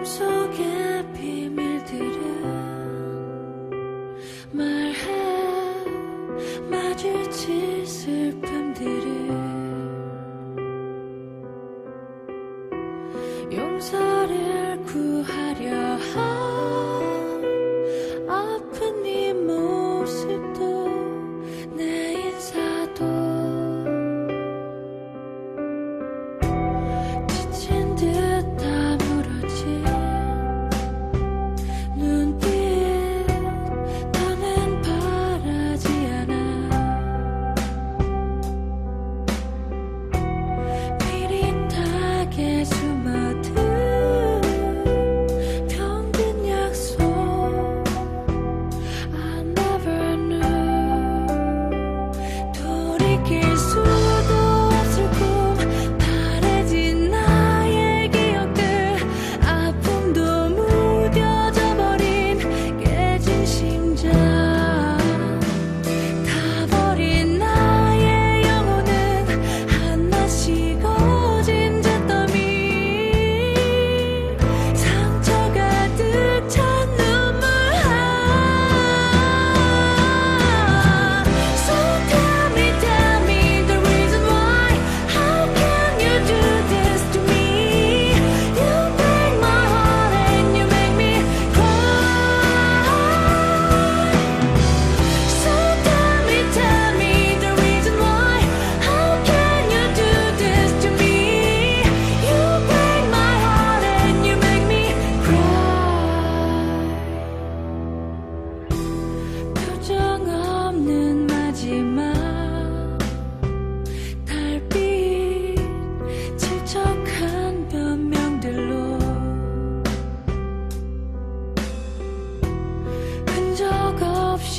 마음속의 비밀들은 말해 마주칠 슬픔들을 용서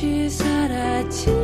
없이 사라진